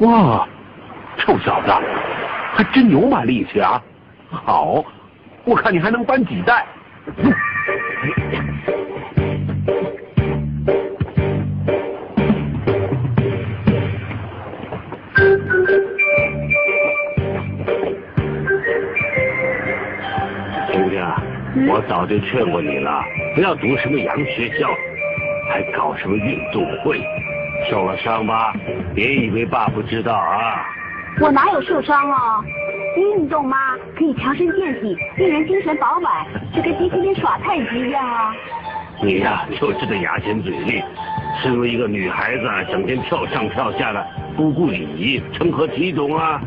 哇，臭小子，还真有把力气啊！好，我看你还能搬几袋。兄弟啊，我早就劝过你了，不要读什么洋学校，还搞什么运动会，受了伤吧？别以为爸不知道啊！我哪有受伤啊？运动嘛，可以强身健体，令人精神饱满，就跟天天耍太极一样啊。你呀，就知道牙尖嘴利。身为一个女孩子，整天跳上跳下的，不顾礼仪，成何体统啊？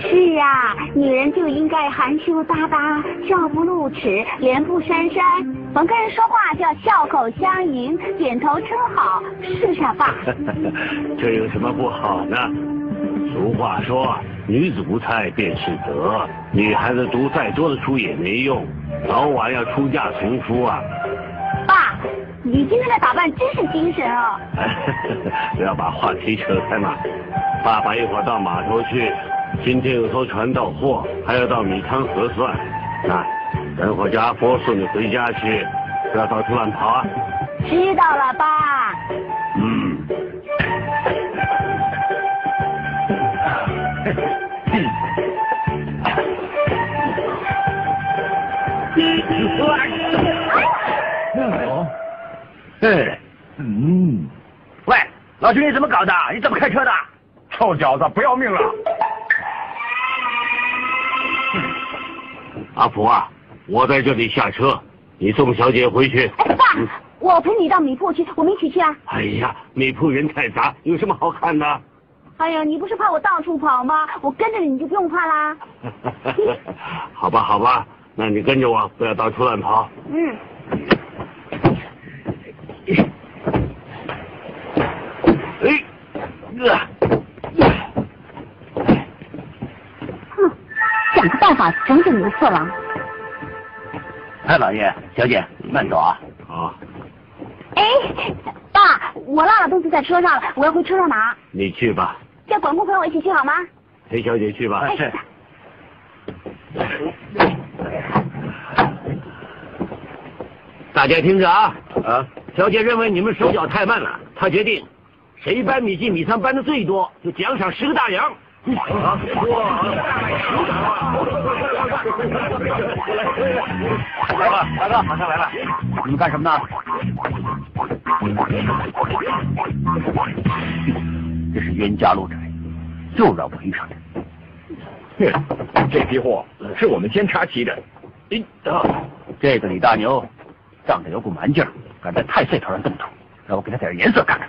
是啊，女人就应该含羞答答，笑不露齿，莲不姗姗。逢跟人说话就要笑口相迎，点头称好，是啊，爸？这有什么不好呢？俗话说，女子无才便是德。女孩子读再多的书也没用，早晚要出嫁从夫啊。爸，你今天的打扮真是精神啊！不要把话题扯开嘛。爸爸一会儿到码头去，今天有艘船到货，还要到米仓核算。那等会儿叫阿波送你回家去，不要到处乱跑啊。知道了，爸。嗯。哎，嗯，喂，老兄，你怎么搞的？你怎么开车的？臭小子，不要命了！阿福啊，我在这里下车，你送小姐回去。哎，爸，我陪你到米铺去，我们一起去啊。哎呀，米铺人太杂，有什么好看的？哎呀，你不是怕我到处跑吗？我跟着你，你就不用怕啦。好吧，好吧，那你跟着我，不要到处乱跑。嗯。哎，哼，想个办法整整你的色狼。哎，老爷，小姐，慢走啊。好。哎，爸，我落了东西在车上了，我要回车上拿。你去吧。叫管工陪我一起去好吗？陪小姐去吧。是。大家听着啊！啊，小姐认为你们手脚太慢了，她决定，谁搬米进米仓搬的最多，就奖赏十个大洋。啊！来了，大哥，马上来了。你们干什么呢？这是冤家路窄，又让我遇上这。这批货是我们先查齐的。啊，这个李大牛仗着有股蛮劲儿，敢在太岁头上动土，让我给他点颜色看看。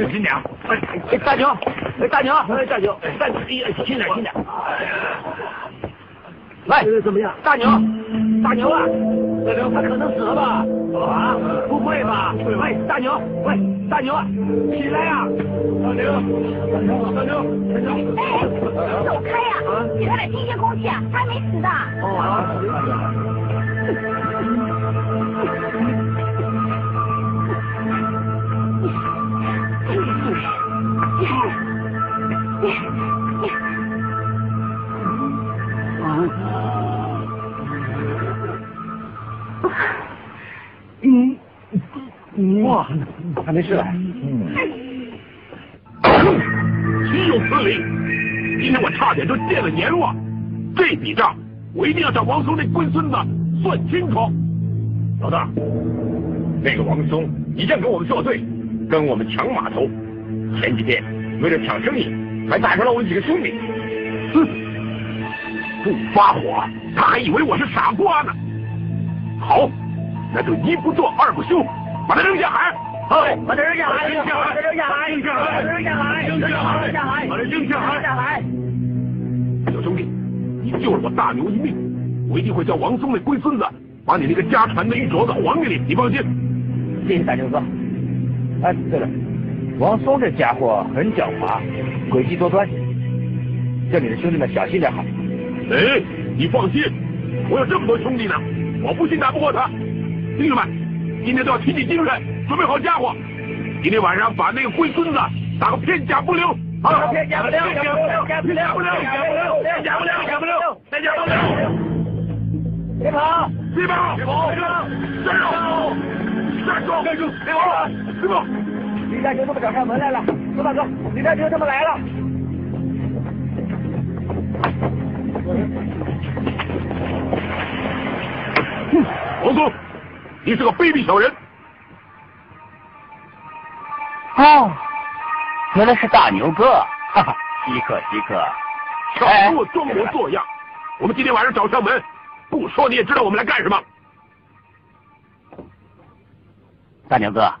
小心点。哎，大牛，哎，大牛，哎，大牛，大牛，哎，轻点，轻点。喂，怎么样？大牛，大牛啊！大牛，他可能死了吧？啊？不会吧？喂，大牛，喂，大牛啊，起来呀！大牛，大牛，大牛，大牛！哎，走开呀！给他点新鲜空气啊，他还没死的。哦。还没事。嗯。岂有此理！今天我差点就见了阎王，这笔账我一定要找王松那龟孙子算清楚。老大，那个王松一向跟我们作对，跟我们抢码头。前几天为了抢生意，还带上了我们几个兄弟。哼，不发火，他还以为我是傻瓜呢。好，那就一不做二不休，把他扔下海。好，把他扔下来，扔下来，扔下来，扔下来，扔下来，扔下来，扔下来，把他扔下来，扔下海。小兄弟，你救了我大牛一命，我一定会叫王松那龟孙子把你那个家传的玉镯子还给你，你放心。谢谢大牛哥。哎，对了，王松这家伙很狡猾，诡计多端，叫你的兄弟们小心点好。哎，你放心，我有这么多兄弟呢，我不信打不过他。弟兄们，今天都要提起精神，准备好家伙，今天晚上把那个龟孙子打个片甲不留。好，片甲不留，片甲不留，片甲不留，片甲不留，片甲不留，片甲不留。别跑，别跑，别跑，站住！站住！站住！别跑！别跑！李大牛他们找上门来了，周大哥，李大牛他们来了。王松，你是个卑鄙小人！哦，原来是大牛哥，哈哈，稀客稀客。少给我装模作样！我们今天晚上找上门，不说你也知道我们来干什么。大牛哥，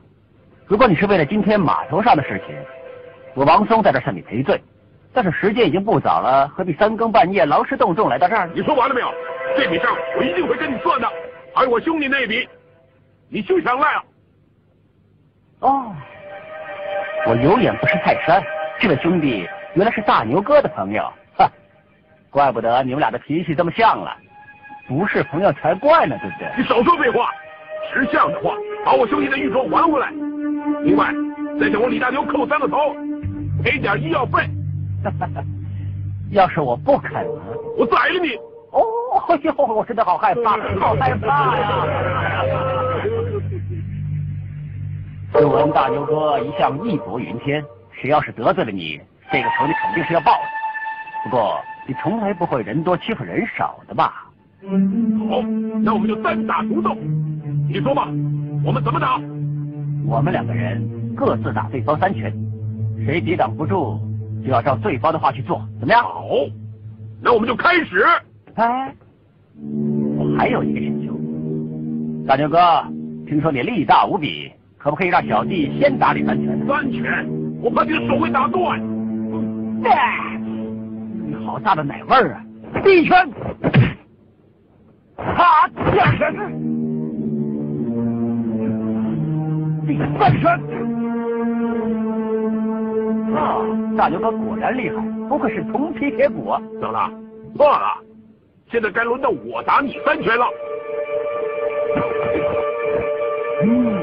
如果你是为了今天码头上的事情，我王松在这向你赔罪。但是时间已经不早了，何必三更半夜劳师动众来到这儿？你说完了没有？这笔账我一定会跟你算的，还有我兄弟那笔，你休想赖了。哦，我有眼不识泰山，这位兄弟原来是大牛哥的朋友，哈，怪不得你们俩的脾气这么像了，不是朋友才怪呢，对不对？你少说废话，识相的话，把我兄弟的玉镯还回来。另外，再向我李大牛扣三个头，赔点医药费。要是我不肯，我宰了你！哦哎呦，我真的好害怕，好害怕呀！久闻大牛哥一向义薄云天，谁要是得罪了你，这个仇你肯定是要报的。不过你从来不会人多欺负人少的吧？好，那我们就单打独斗。你说吧，我们怎么打？我们两个人各自打对方三拳，谁抵挡不住？就要照对方的话去做，怎么样？好，那我们就开始。哎，我还有一个请求，大牛哥，听说你力大无比，可不可以让小弟先打你三拳？三拳，我把你的手会打断。你好大的奶味儿啊！第一拳，啊，第二拳，第三拳。啊，大牛哥果然厉害，不愧是铜皮铁骨。怎么了？错了，现在该轮到我打你三拳了。嗯，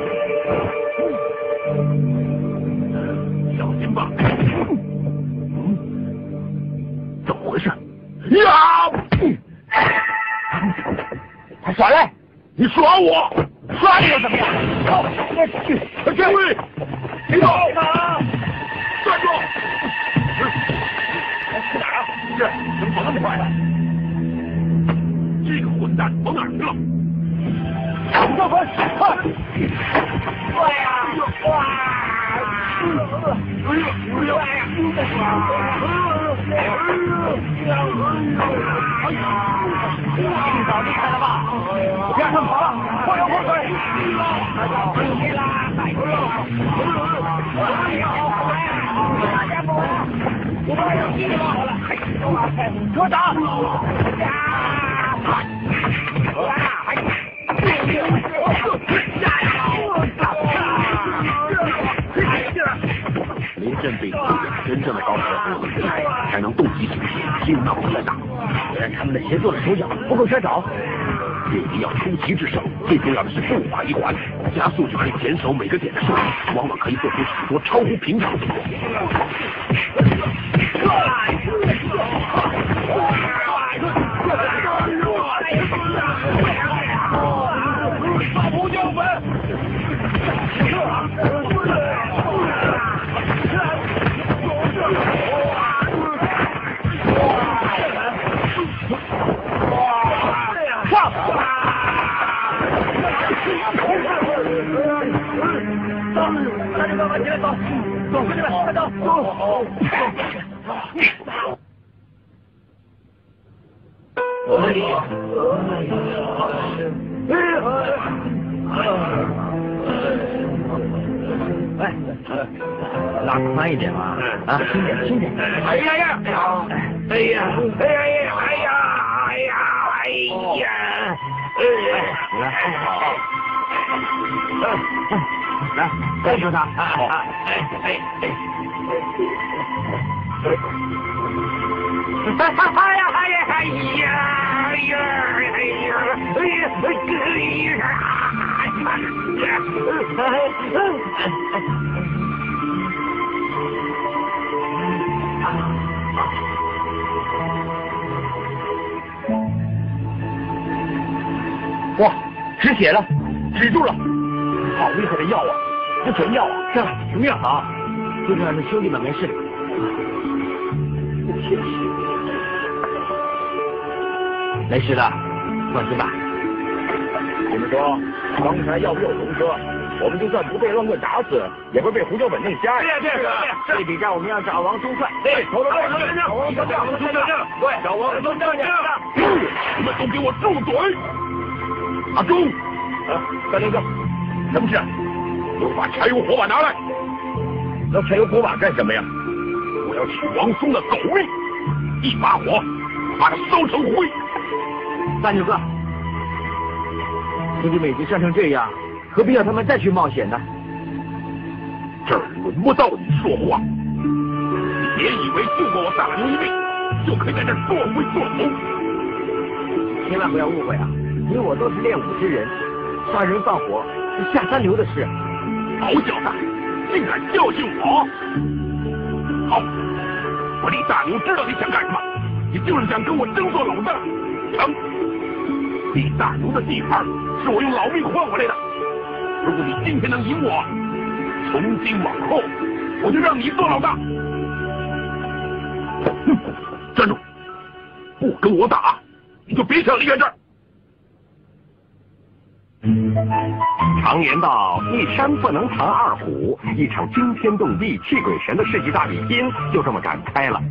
呀！他耍赖，你耍我，耍你又怎么样？好，我去，这位，别动！站住！去哪儿啊？是，怎么跑那么快？这个混蛋跑哪儿去了？教官，快！哇呀！哇！哎呦！哎呦！哎呀！哎呀！你早厉害了吧？别让他们跑了，快点后退！大家不用啦！哎呀！哎呦！大家不，我们有希望了！科长，心脑再大。虽然他们的协作的手脚不够专找，这敌要出奇制胜，最重要的是步伐一环，加速就可以减少每个点的数量，往往可以做出许多超乎平常的作不叫门。上！大家们往前走，走，兄弟们，快走，走。哎，拉宽一点嘛，啊，轻点，轻点。哎呀呀！哎呀！哎呀！哎呀！哎呀！哎呀！哎呀！哎呀！来，来，跟上！好，哎哎哎！哎呀哎呀哎呀哎呀哎呀！哎呀！哇，止血了，止住了。好厉害的药啊，这准药啊，是吧？什么药啊？就这样，那兄弟们没事。没事的，放心吧。你们说，刚才要不有龙哥，我们就算不被乱棍打死，也会被胡椒粉弄瞎呀。对呀，对这笔账我们要找王中帅。对，走走走，找王中算，王中算，对，找王中算。你们都给我住嘴！阿忠，啊，大牛哥，什么事？给我把柴油火把拿来。要柴油火把干什么呀？我要取王松的狗命，一把火把它烧成灰。大牛哥，兄弟们已经伤成这样，何必要他们再去冒险呢？这儿轮不到你说话。你别以为救过我大牛一命，就可以在这儿作威作福。千万不要误会啊！你我都是练武之人，杀人放火下三流的事。好小子，竟敢教训我！好，我李大牛知道你想干什么，你就是想跟我争做老大。成，李大牛的地盘是我用老命换回来的。如果你今天能赢我，从今往后我就让你做老大。哼，站住！不跟我打，你就别想离开这儿。常言道，一山不能藏二虎，一场惊天动地、泣鬼神的世纪大比拼就这么展开了。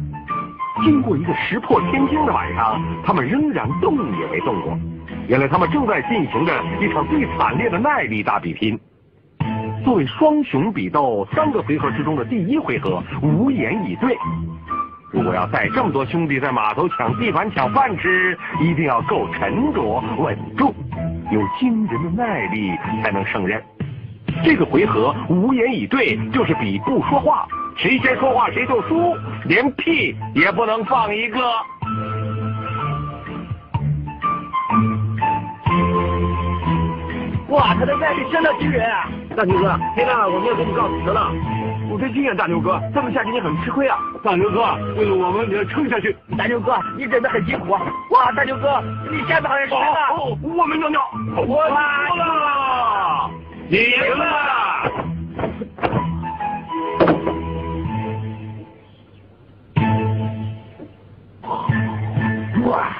经过一个石破天惊的晚上，他们仍然动也没动过。原来他们正在进行着一场最惨烈的耐力大比拼。作为双雄比斗三个回合之中的第一回合，无言以对。如果要带这么多兄弟在码头抢地盘、抢饭吃，一定要够沉着稳重。有惊人的耐力才能胜任。这个回合无言以对，就是比不说话，谁先说话谁就输，连屁也不能放一个。哇，他的耐力真的惊人啊！大牛哥，现在我们要跟你告辞了。我真惊艳，大牛哥，这么下去你很吃亏啊！大牛哥，为了我们，你要撑下去。大牛哥，你真的很辛苦啊！哇，大牛哥，你下次好像是了。我没尿尿，我输了，你赢了。哇！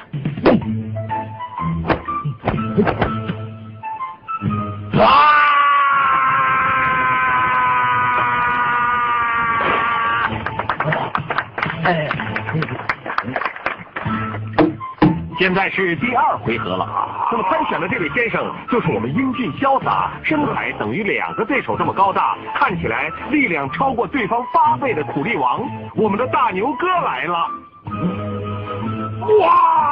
现在是第二回合了，那么参选的这位先生就是我们英俊潇洒、身材等于两个对手这么高大，看起来力量超过对方八倍的苦力王，我们的大牛哥来了！哇！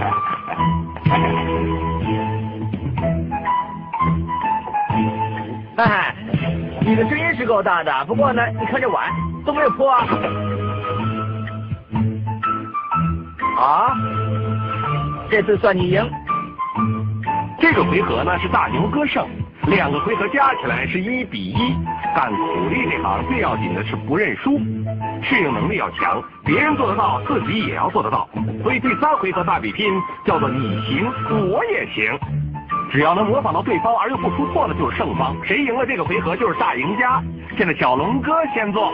哎，你的声音是够大的，不过呢，你看这碗都没有破啊！啊，这次算你赢。这个回合呢是大牛哥胜，两个回合加起来是一比一。干苦力这行最要紧的是不认输，适应能力要强，别人做得到，自己也要做得到。所以第三回合大比拼叫做你行我也行，只要能模仿到对方而又不出错的就是胜方，谁赢了这个回合就是大赢家。现在小龙哥先做。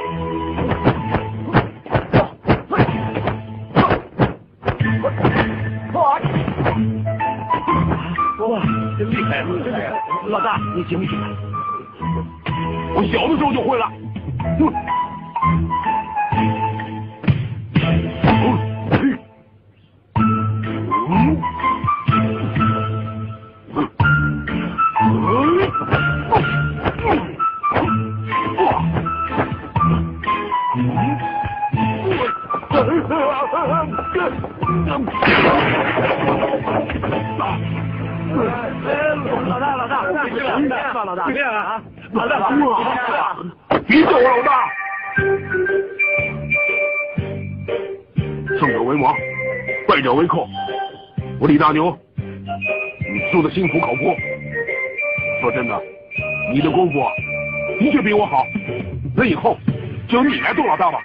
哇害，厉害！老大，你行不行？我小的时候就会了。嗯胜者为王，败者为寇。我李大牛，你受的辛苦考过。说真的，你的功夫的确比我好。那以后就由你来做老大吧。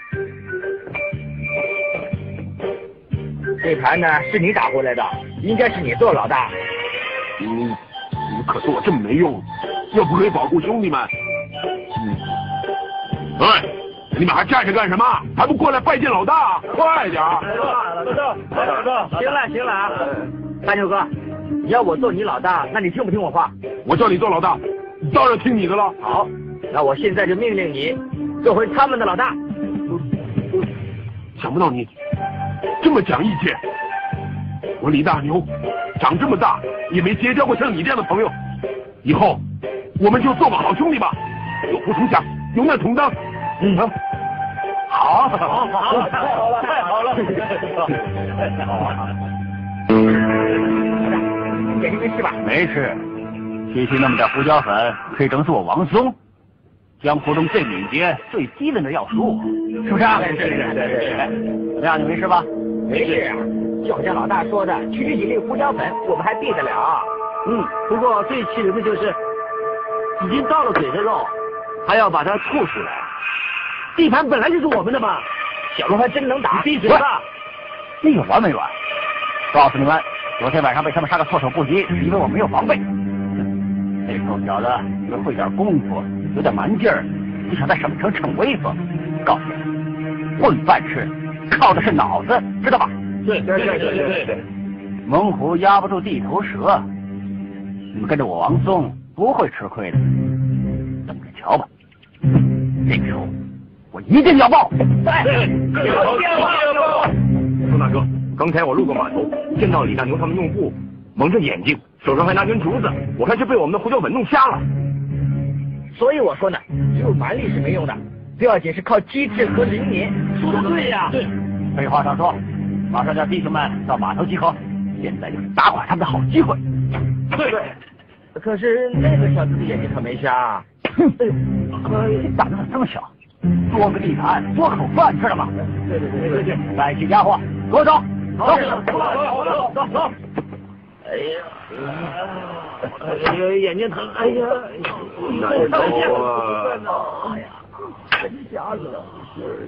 这盘呢是你打回来的，应该是你做老大。你你可对我这么没用，要不可以保护兄弟们。嗯，哎，你们还站着干什么？还不过来拜见老大？快点儿！老大，老大，行了行了啊，大牛哥，你要我做你老大，那你听不听我话？我叫你做老大，当然听你的了。好，那我现在就命令你做回他们的老大。想不到你这么讲义气。我李大牛长这么大也没结交过像你这样的朋友，以后我们就做个好兄弟吧，有福同享，有难同当。嗯，好，好，好，太好了，太好了。眼睛没事吧？没事，区区那么点胡椒粉可以整死我王松，江湖中最敏捷、最机灵的要数，是不是？是是是是。怎么样？你没事吧？没事啊，就像老大说的，区区几粒胡椒粉，我们还避得了。嗯，不过最气人的就是，已经到了嘴的肉，还要把它吐出来。地盘本来就是我们的嘛。小龙还真能打，闭嘴吧！你有完没完？告诉你们，昨天晚上被他们杀个措手不及，是因为我没有防备。那臭小子以为会点功夫，有点蛮劲儿，就想在省城逞威风。告诉你，混饭吃靠的是脑子，知道吧？对对对对对对。猛虎压不住地头蛇，你们跟着我王松不会吃亏的，等着瞧吧。这个时候，我一定要报。宋大哥，刚才我路过码头，见到李大牛他们用布蒙着眼睛，手上还拿根竹子，我看是被我们的胡椒粉弄瞎了。所以我说呢，只有蛮力是没用的，最要紧是靠机智和灵敏。说的对呀。对，废话少说，马上叫弟兄们到码头集合，现在就是打垮他们的好机会。对对。可是那个小子的眼睛可没瞎。哼，哎呦，胆子怎么这么小？多个地盘，多口饭，知道吗？对对对对对。带起家伙，给我走，走，走走走走。哎呀，哎呀，眼睛疼，哎呀，难受啊！哎呀，真瞎了，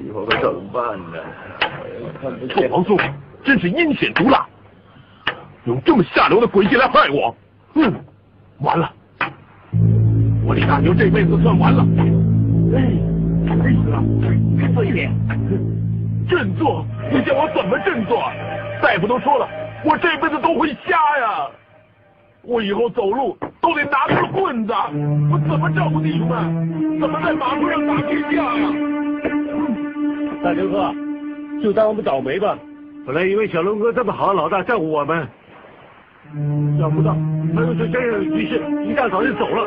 以后可怎么办呢？臭王松真是阴险毒辣，用这么下流的诡计来害我，嗯，完了，我李大牛这辈子算完了。哎，振作一点，振作？你叫我怎么振作？大夫都说了，我这辈子都会瞎呀。我以后走路都得拿根棍子，我怎么照顾弟兄们？怎么在马路上打群架呀？大牛哥，就当我们倒霉吧。本来以为小龙哥这么好的老大照顾我们，想不到他又是真人局势，一大早就走了。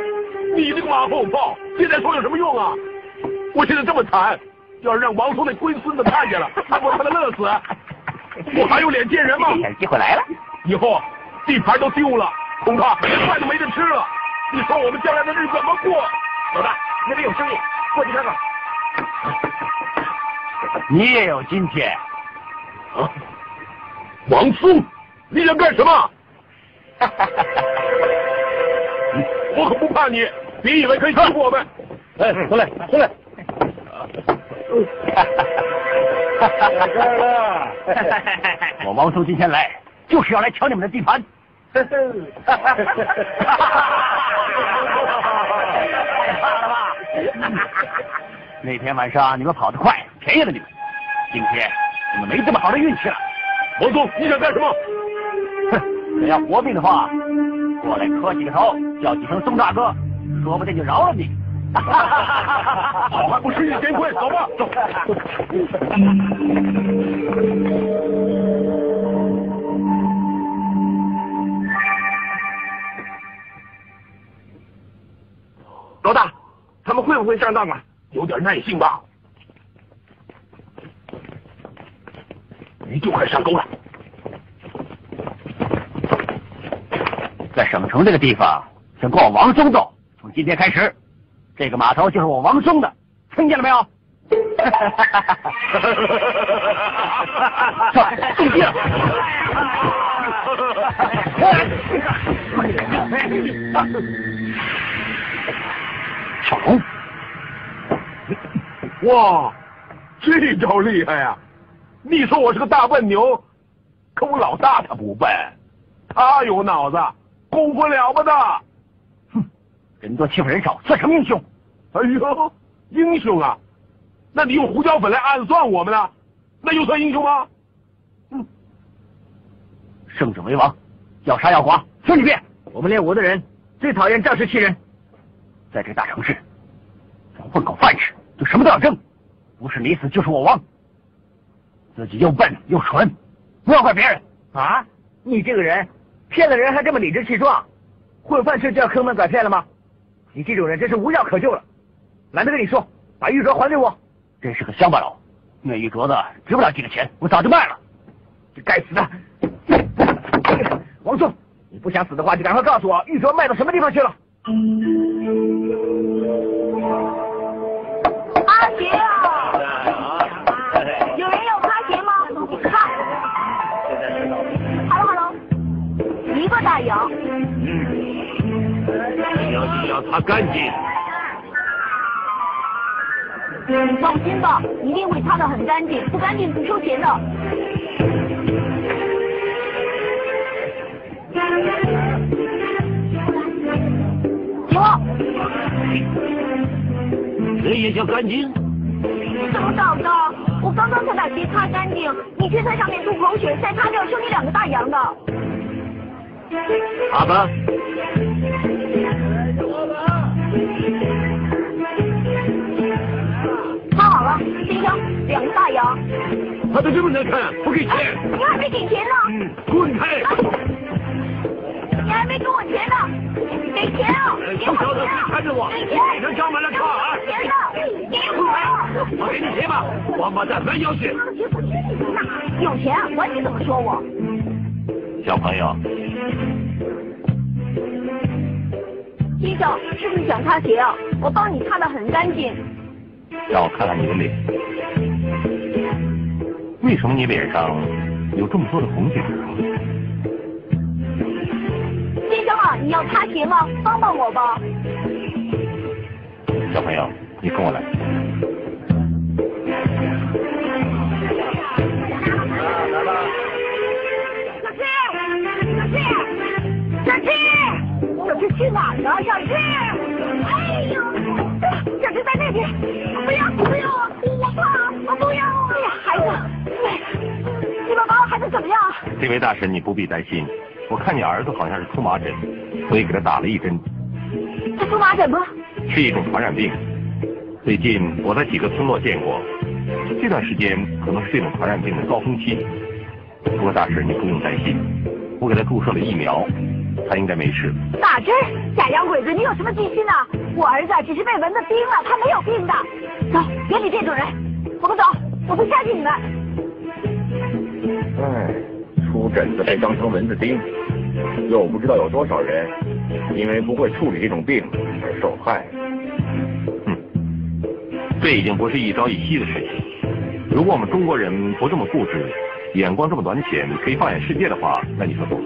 你这个马后炮，现在说有什么用啊？我现在这么惨，要是让王松那龟孙子看见了，那我他妈乐死！我还有脸见人吗？机会来了，以后地盘都丢了，恐怕连饭都没得吃了。你说我们将来的日子怎么过？老大，那边有生意，过去看看。你也有今天。啊，王松，你想干什么？我可不怕你，别以为可以欺负我们。哎，过来，回来。来这儿了。我王松今天来，就是要来抢你们的地盘。怕了吧？那天晚上你们跑得快，便宜了你们。今天你们没这么好的运气了。王松，你想干什么？哼，想要活命的话，过来磕几个头，叫几声宋大哥，说不定就饶了你。好汉不吃眼前亏，走吧，走。老大，他们会不会上当啊？有点耐性吧。鱼就快上钩了。在省城这个地方，想跟我王松斗，从今天开始，这个码头就是我王松的，听见了没有？动静。小龙，哇，这招厉害呀！你说我是个大笨牛，可我老大他不笨，他有脑子，功夫了不得。人多欺负人少，算什么英雄？哎呦，英雄啊！那你用胡椒粉来暗算我们呢？那又算英雄吗？嗯，胜者为王，要杀要剐，随你便。我们练武的人最讨厌仗势欺人。在这大城市，混口饭吃，就什么都要争，不是你死就是我亡。自己又笨又蠢，不要怪别人啊！你这个人骗了人还这么理直气壮，混饭吃就要坑蒙拐骗了吗？你这种人真是无药可救了。懒得跟你说，把玉镯还给我。真是个乡巴佬，那玉镯子值不了几个钱，我早就卖了。这该死的！王松，你不想死的话，就赶快告诉我玉镯卖到什么地方去了。阿杰啊！有人要擦鞋吗？擦。好了好了，一个大洋。小心要擦干净。放心吧，一定会擦得很干净，不干净不收钱的。行了。这也叫干净？怎么搞的？我刚刚才把鞋擦干净，你却在上面吐口水，再擦掉，收你两个大洋的。好吧。两个大洋。他的这么难看，不给钱。你还没给钱呢。嗯，滚开！你还没给我钱呢，给钱啊！给我钱啊！看着我，给钱！脸上长满了疮啊！给钱呢！给我！我给你钱吧，王八蛋还要去。有钱，管你怎么说我。小朋友，先生，是不是想擦鞋啊？我帮你擦的很干净。让我看看你的脸，为什么你脸上有这么多的红点？先生啊，你要擦鞋吗？帮帮我吧。小朋友，你跟我来。小七，小七，小七，小七去哪儿了？小七，哎呦，小七在那边，不要怎么样？这位大婶，你不必担心，我看你儿子好像是出麻疹，所以给他打了一针。他出麻疹吗？是一种传染病。最近我在几个村落见过，这段时间可能是这种传染病的高峰期。不过大婶你不用担心，我给他注射了疫苗，他应该没事。打针？假洋鬼子，你有什么居心呢？我儿子只是被蚊子叮了，他没有病的。走，别理这种人，我们走，我不相信你们。唉，出疹子被当成蚊子叮，又不知道有多少人因为不会处理这种病而受害。嗯，这已经不是一朝一夕的事情。如果我们中国人不这么固执，眼光这么短浅，可以放眼世界的话，那你说多好？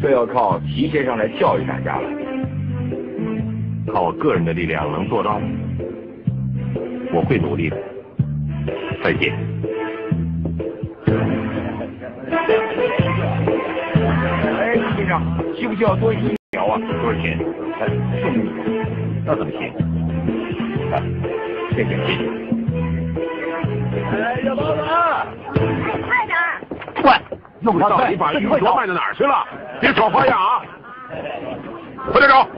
这要靠齐先生来教育大家了。靠我个人的力量能做到吗？我会努力的。再见。生，需不需要多一疫苗啊？多少钱？哎，送你。那怎么行？啊，谢谢谢谢。哎，小包子，快点！喂，用不到底把玉镯卖到哪儿去了？别耍花样啊！快点找，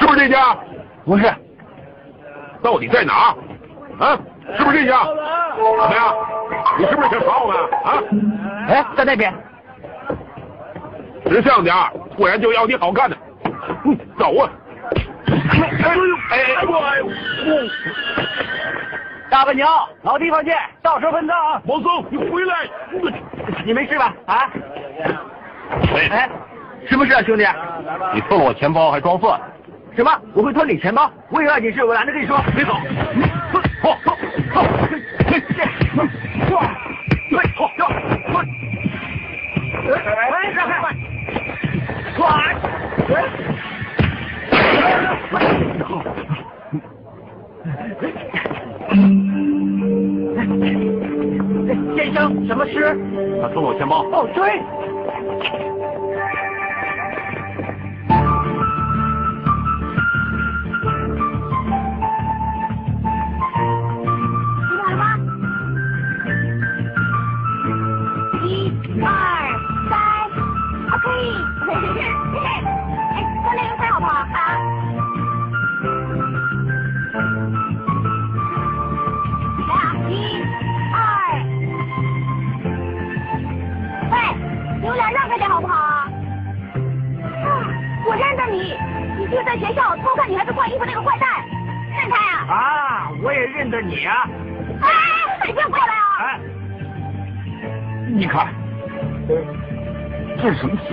是不是这家？不是，到底在哪？啊，是不是这家？怎么样？你是不是想耍我们啊？哎，在那边。识相点不然就要你好看的。嗯，走啊！哎呦，哎哎。大笨牛，老地方见，到时候分账啊！王松，你回来！你没事吧？啊？哎，什么事啊，兄弟？你偷了我钱包还装蒜？什么？我会偷你钱包？我有要紧事，我懒得跟你说。别走！走走走！嘿，嘿，哇！对，好，要，快！哎，让开！快！先生，什么事？他偷了我钱包。哦，对。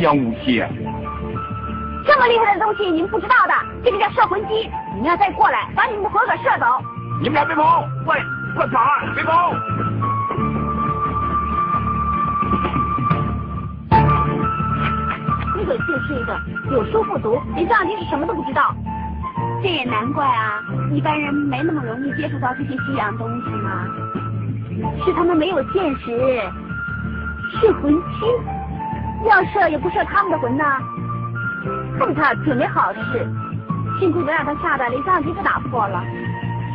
洋武器啊？这么厉害的东西你们不知道的，这个叫摄魂机。你们要再过来，把你们的魂给射走。你们俩别跑！喂，快跑啊！别跑！你鬼就是一个有书不读，连照相机是什么都不知道。这也难怪啊，一般人没那么容易接触到这些西洋东西嘛。是他们没有见识，是魂机，要射也不射他们的魂呐。看他准没好事，幸亏没让他吓得连照相机都打破了。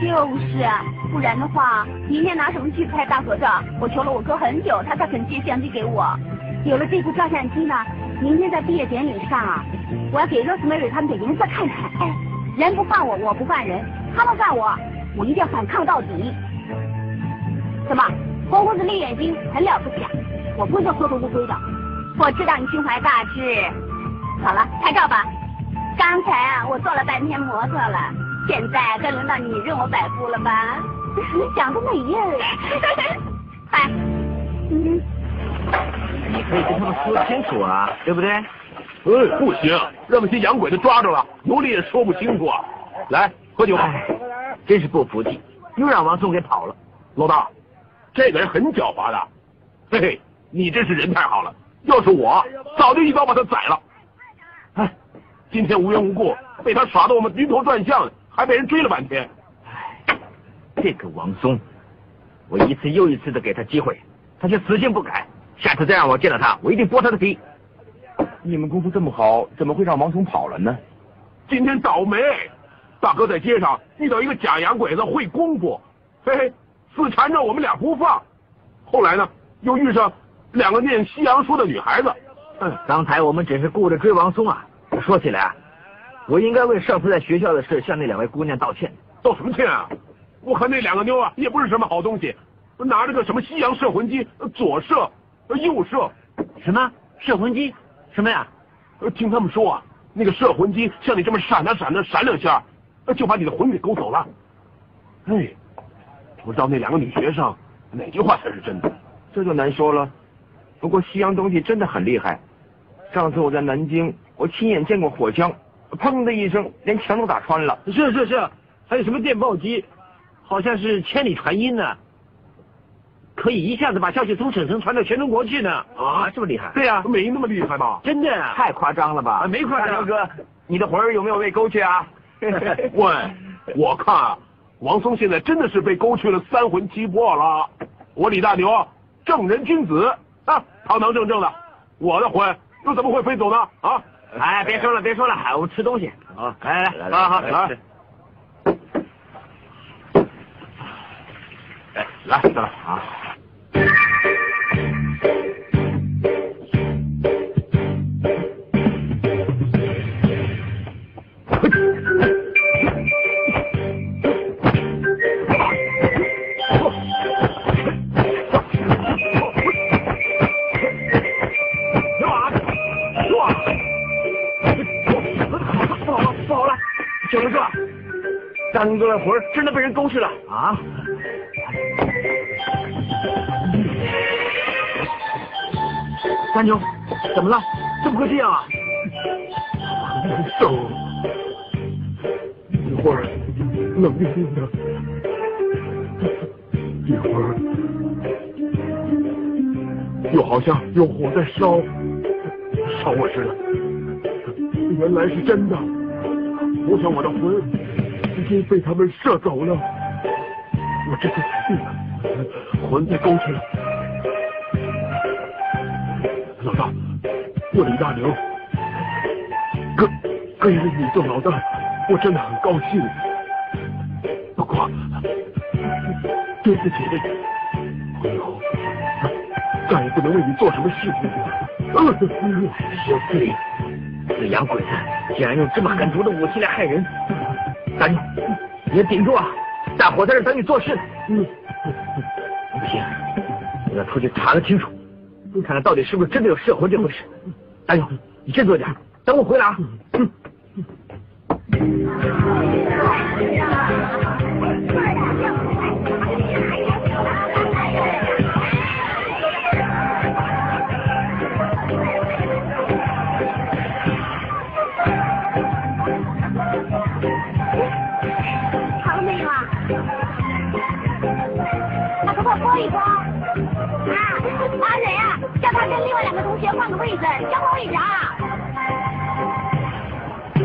就是，不然的话，明天拿什么去拍大合照？我求了我哥很久，他才肯借相机给我。有了这部照相机呢，明天在毕业典礼上啊，我要给 Rosemary 他们的颜色看看。哎，人不犯我，我不犯人，他们犯我，我一定要反抗到底。怎么，红胡子绿眼睛很了不起啊？我不会做缩头乌龟的。我知道你心怀大志。好了，拍照吧。刚才啊，我做了半天模特了，现在该轮到你任我摆布了吧？你想得美呀！快，嗯。你可以跟他们说清楚啊，对不对？哎，不行，让那些洋鬼子抓着了，有理也说不清楚啊。来，喝酒真是不服气，又让王松给跑了。老大，这个人很狡猾的。嘿嘿，你真是人太好了，要是我，早就一刀把他宰了。哎，今天无缘无故被他耍得我们晕头转向，还被人追了半天。哎，这个王松，我一次又一次的给他机会，他却死性不改。下次再让我见到他，我一定剥他的皮。你们功夫这么好，怎么会让王松跑了呢？今天倒霉，大哥在街上遇到一个假洋鬼子会功夫，嘿嘿，死缠着我们俩不放。后来呢，又遇上两个念西洋书的女孩子。嗯，刚才我们只是顾着追王松啊。说起来啊，我应该为上次在学校的事向那两位姑娘道歉。道什么歉啊？我看那两个妞啊，也不是什么好东西，拿着个什么西洋摄魂机，左射右射。什么摄魂机？什么呀？呃，听他们说啊，那个摄魂机像你这么闪啊闪的闪两下，就把你的魂给勾走了。哎，不知道那两个女学生哪句话才是真的？这就难说了。不过西洋东西真的很厉害。上次我在南京，我亲眼见过火枪，砰的一声，连墙都打穿了。是是是，还有什么电报机，好像是千里传音呢，可以一下子把消息从省城传到全中国去呢。啊，这么厉害？对呀、没那么厉害吧？真的，啊太夸张了吧？啊没夸张大哥，你的魂儿有没有被勾去啊？喂，我看啊，王松现在真的是被勾去了三魂七魄了。我李大牛，正人君子啊，堂堂正正的，我的魂又怎么会飞走呢？啊！哎，别说了，别说了，我们吃东西啊！来来来，好好来来，哎，来，再来啊！大牛哥的魂真的被人勾去了啊！三牛，怎么了？怎么会这样啊？难受，一会儿冷冰冰的，一会儿又好像有火在烧，烧我似的。原来是真的，我想我的魂已经被他们射走了，我这就死定了，魂被勾去了。老大，我李大牛，可以为你做老大，我真的很高兴。不过，对不起，以后再也不能为你做什么事情了。小废，这洋鬼子竟然用这么狠毒的武器来害人！大牛，你要顶住啊！大伙在这等你做事呢。嗯，不行，我要出去查个清楚。你看看到底是不是真的有摄魂这回事？大勇，你振作点，等我回来啊！嗯。先换个位置，交换位置啊。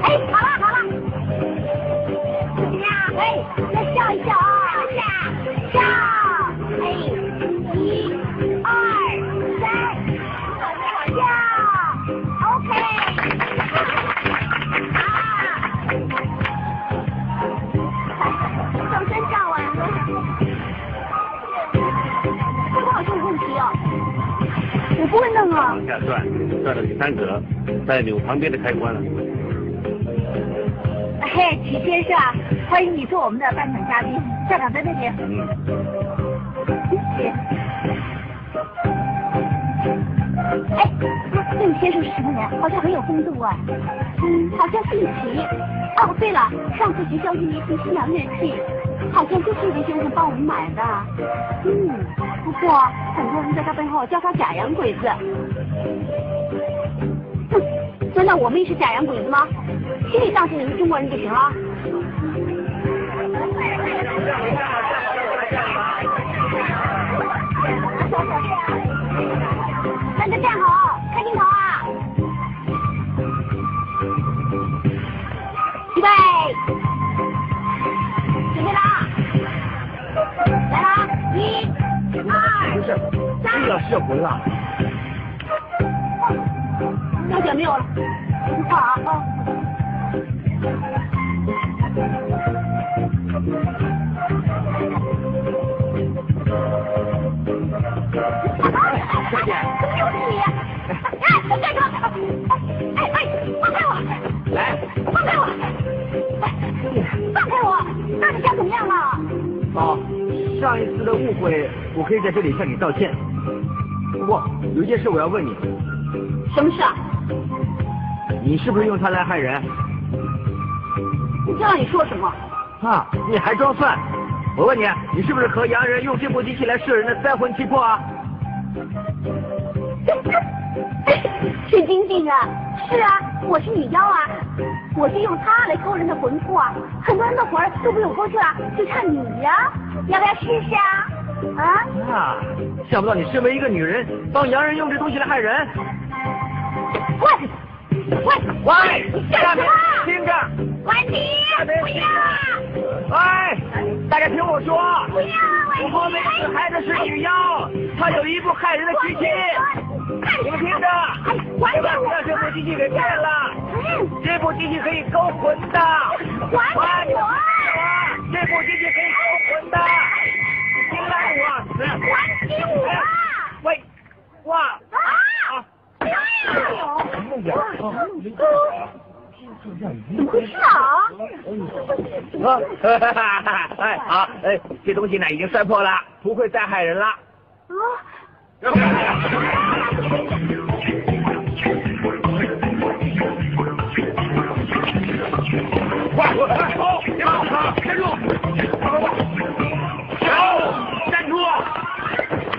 哎，好了好了，怎么样？哎，再笑一笑啊，下转，转到第三格，再扭旁边的开关了。嘿，齐先生，欢迎你做我们的颁奖嘉宾。校长在那边。嗯，谢谢。哎，这位先生是什么人？好像很有风度啊。嗯，好像是李琦。哦，对了，上次学校运一批西洋乐器，好像就是这位先生帮我们买的。嗯，不过很多人在他背后叫他假洋鬼子。哼，难道我们也是假洋鬼子吗？心里相信你们中国人就行了。大家站好，看镜头啊！预备，准备啦！来啦！一、二、三。又要摄魂了。小姐没有了，啊！小姐，又是你？哎，站住！哎哎，放开我！来，放开我！放开我！到底想怎么样啊？好，上一次的误会，我可以在这里向你道歉。不过有一件事我要问你，什么事啊？你是不是用它来害人？你知道你说什么？啊，你还装蒜？我问你，你是不是和洋人用这部机器来摄人的三魂七魄啊？神经病啊！是啊，我是女妖啊，我是用它来勾人的魂魄啊，很多人的魂都不用勾去了，就差你呀、要不要试试啊？啊？啊，想不到你身为一个女人，帮洋人用这东西来害人。喂喂喂，下面你干什么？听着，婉婷，不要！喂，大家听我说，不要！我后面这个孩子是女妖，她有一部害人的机器，你们听着，千万不要这部机器给骗了，这部机器可以勾魂的，还给我！这部机器可以勾魂的，听来我，还给我！喂，哇！怎么回事啊？啊？哈哈哈哈！哎好哎，这东西呢已经摔破了，不会再害人了。啊！快，快跑！别跑啊！站住！跑？站住！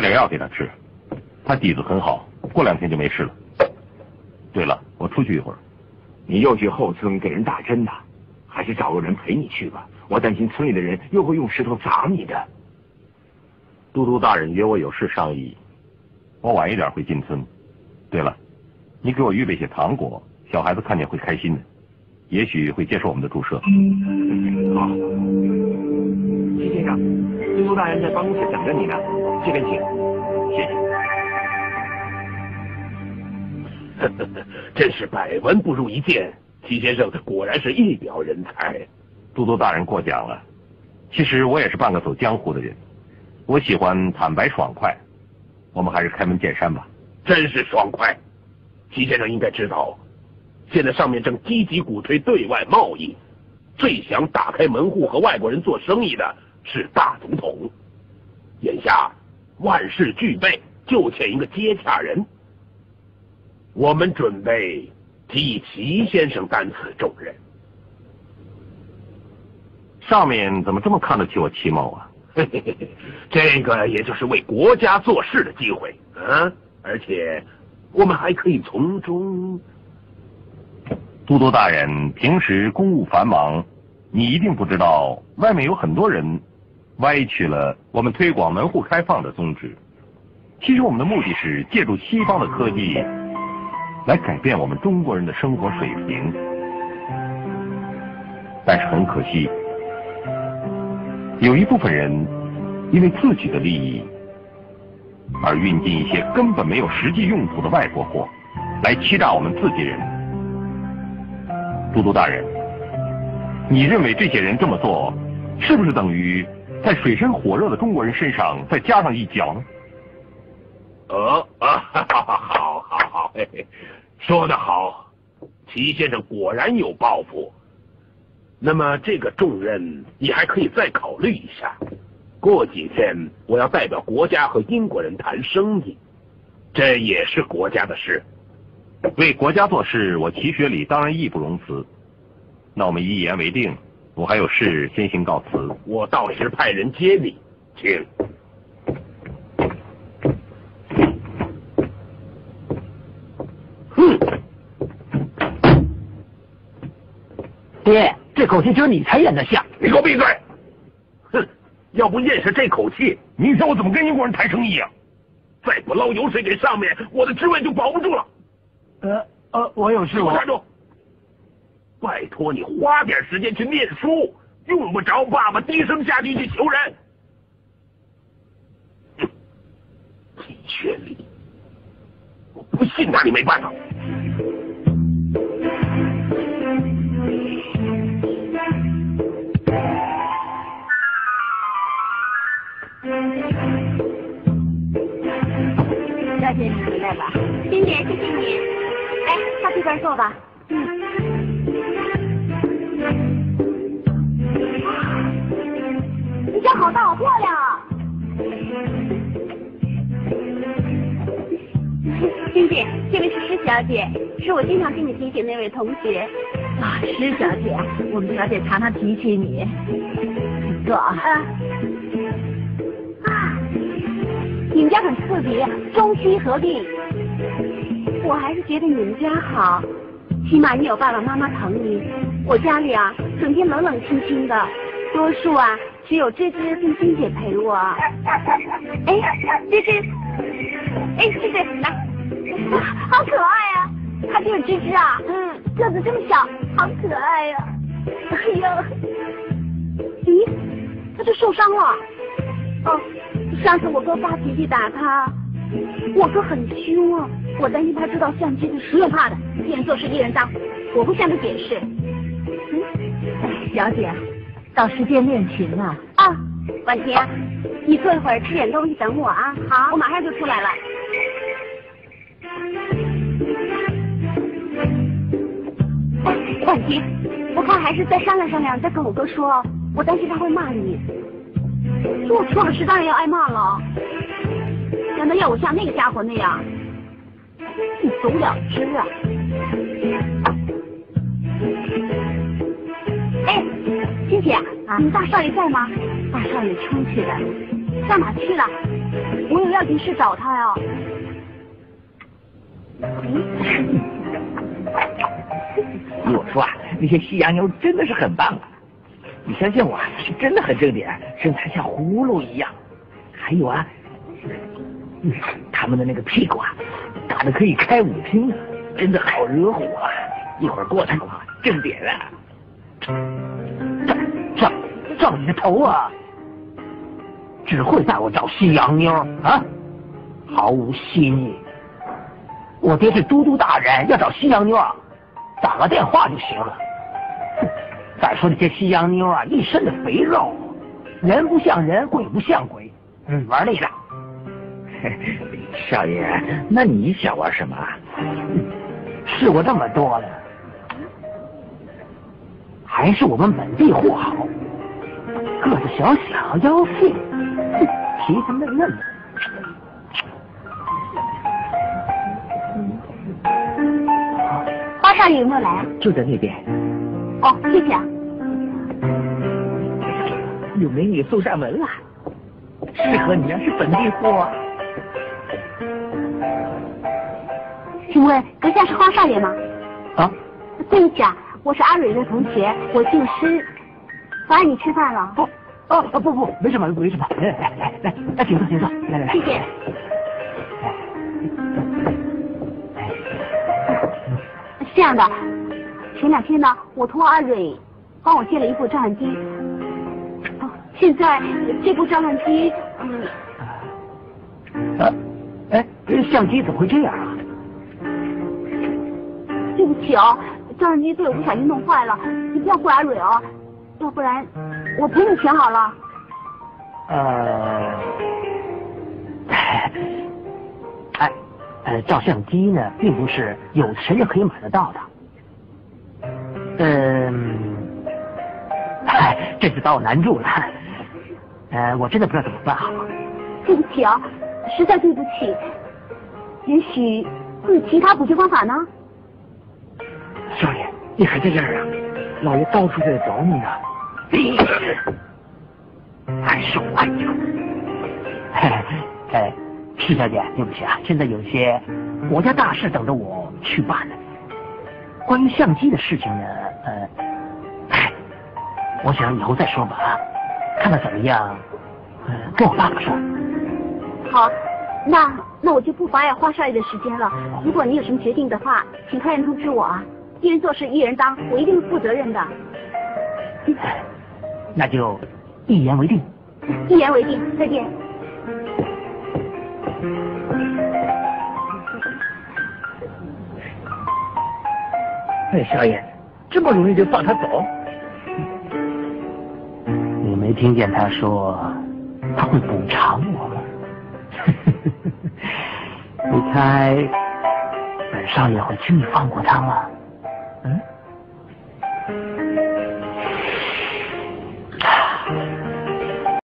点药给他吃，他底子很好，过两天就没事了。对了，我出去一会儿，你又去后村给人打针呐？还是找个人陪你去吧，我担心村里的人又会用石头砸你的。都督大人约我有事商议，我晚一点会进村。对了，你给我预备些糖果，小孩子看见会开心的，也许会接受我们的注射。好，齐先生，都督大人在办公室等着你呢，这边请，谢谢。真是百闻不如一见，齐先生果然是一表人才。都督大人过奖了。其实我也是半个走江湖的人，我喜欢坦白爽快。我们还是开门见山吧。真是爽快。齐先生应该知道，现在上面正积极鼓吹对外贸易，最想打开门户和外国人做生意的是大总统。眼下万事俱备，就欠一个接洽人。我们准备替齐先生担此重任。上面怎么这么看得起我齐某啊？这个也就是为国家做事的机会啊！而且我们还可以从中……都督大人平时公务繁忙，你一定不知道，外面有很多人歪曲了我们推广门户开放的宗旨。其实我们的目的是借助西方的科技，来改变我们中国人的生活水平。但是很可惜，有一部分人因为自己的利益，而运进一些根本没有实际用途的外国货，来欺诈我们自己人。都督大人，你认为这些人这么做，是不是等于在水深火热的中国人身上再加上一脚呢？呃啊，哈哈哈，好好好，嘿嘿，说得好，齐先生果然有抱负。那么这个重任你还可以再考虑一下。过几天我要代表国家和英国人谈生意，这也是国家的事。为国家做事，我齐学礼当然义不容辞。那我们一言为定，我还有事先行告辞。我到时派人接你，请。哼，爹，这口气只有你才演得像。你给我闭嘴！哼，要不咽下这口气，明天我怎么跟英国人谈生意啊？再不捞油水给上面，我的职位就保不住了。呃呃，我有事，我给我站住！拜托你花点时间去念书，用不着爸爸低声下气去求人。哼，齐学礼，我不信拿你没办法。小姐，你回来吧。金姐，谢谢你。哎，到这边坐吧。嗯。你家好大，好漂亮啊！金姐，这位是施小姐，是我经常给你提起那位同学。啊，施小姐，我们小姐常常提起你。坐啊。啊，你们家很特别，中西合璧。我还是觉得你们家好，起码你有爸爸妈妈疼你。我家里啊，整天冷冷清清的，多数啊只有芝芝跟金姐陪我。哎，芝芝，哎，芝芝来，好可爱啊！他就是芝芝啊，嗯，个子这么小，好可爱呀、哎呀，咦，她就受伤了。哦，上次我哥发脾气打他，我哥很凶啊，我担心他知道相机的事。不用怕的，一人做事一人当，我会向他解释。嗯，哎，小姐，到时间练琴了。啊，婉婷，你坐一会儿吃点东西等我啊。好，我马上就出来了。哎，婉婷，我看还是再商量商量，再跟我哥说，我担心他会骂你。做错了事当然要挨骂了，难道要我像那个家伙那样一走了之啊？哎，金姐，你们大少爷在吗？大少爷出去了。上哪去了？我有要紧事找他呀。我说啊，那些西洋妞真的是很棒啊！你相信我，是真的很正点，身材像葫芦一样。还有啊，他们的那个屁股啊，大的可以开舞厅呢，真的好惹火啊！一会儿过来吧，正点啊！照照照你的头啊！只会带我找西洋妞啊，毫无新意。我爹是都督大人，要找西洋妞啊，打个电话就行了。哼再说那些西洋妞啊，一身的肥肉，人不像人，鬼不像鬼，嗯，玩那个。少爷，那你想玩什么啊？试过这么多了，还是我们本地货好，个子小小，腰细，皮子嫩嫩的。花少爷有没有来啊？就在那边，哦，谢谢啊。有美女送上门了，适合你啊，是本地货。请问阁下是花少爷吗？啊，对不起啊，我是阿蕊的同学，我姓施，我让你吃饭了。哦哦啊不不，没什么没什么，来来来来来，请坐请坐，来来来，谢谢。是这样的，前两天呢，我托阿蕊帮我借了一部照相机。哦，现在这部照相机，嗯，啊，哎，相机怎么会这样啊？对不起哦，照相机被我不小心弄坏了，你不要怪阿蕊哦，要不然我赔你钱好了。呃，哎，哎，呃，照相机呢，并不是有钱就可以买得到的。嗯，哎，这次把我难住了。呃，我真的不知道怎么办好。对不起啊，实在对不起。也许会有其他补救方法呢？你还在这儿啊？老爷到处在找你呢。还是我爱你。哎，哎，施小姐，对不起啊，现在有些国家大事等着我去办呢。关于相机的事情呢，呃，哎，我想以后再说吧啊，看看怎么样，呃，跟我爸爸说。好，那那我就不妨碍花少爷的时间了。如果你有什么决定的话，请快点通知我啊！一人做事一人当，我一定负责任的。哎那就一言为定。一言为定，再见。哎，少爷，这么容易就放他走？你没听见他说他会补偿我吗？你猜，本少爷会轻易放过他吗？嗯？